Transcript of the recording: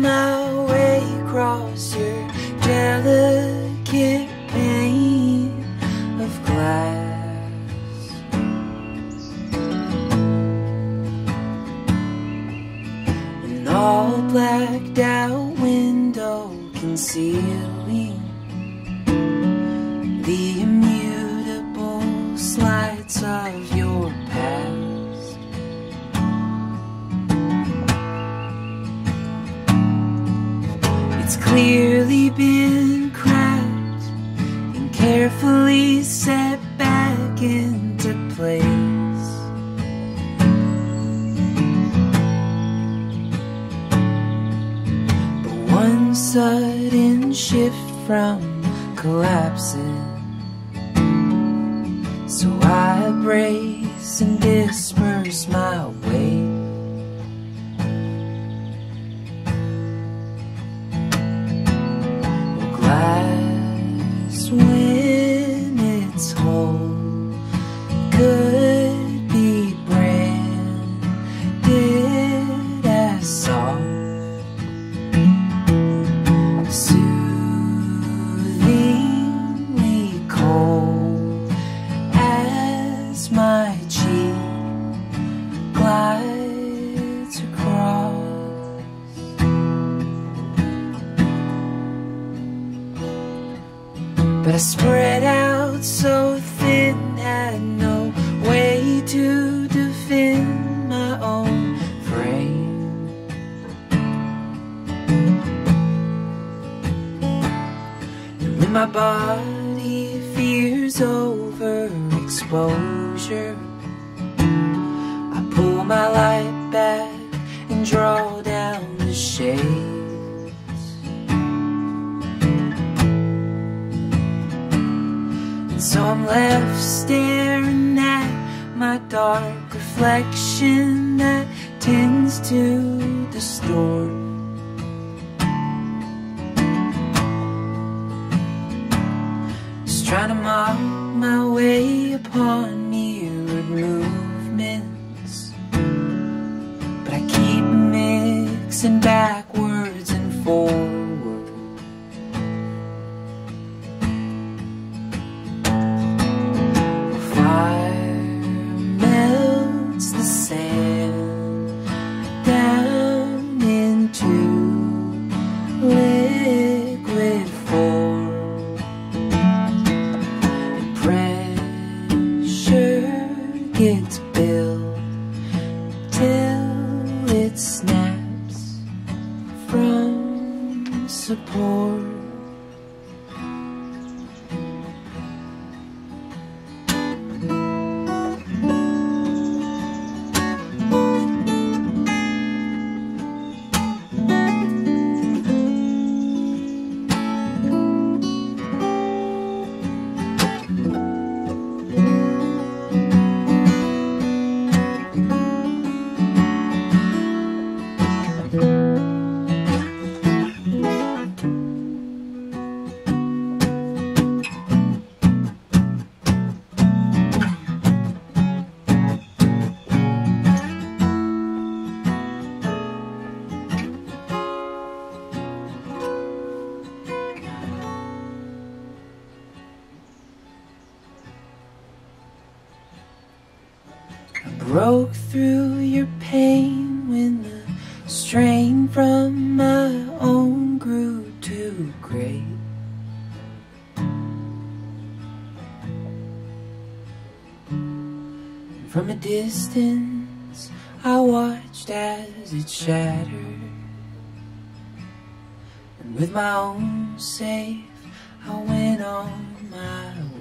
My way across your delicate pane of glass. An all blacked out window concealing It's clearly been cracked and carefully set back into place. But one sudden shift from collapsing. So I brace and disperse my But I spread out so thin, had no way to defend my own frame. And when my body fears overexposure, So I'm left staring at my dark reflection that tends to distort. Just trying to mark my way snaps from support. Broke through your pane when the strain from my own grew too great. From a distance, I watched as it shattered. And with my own safe, I went on my way.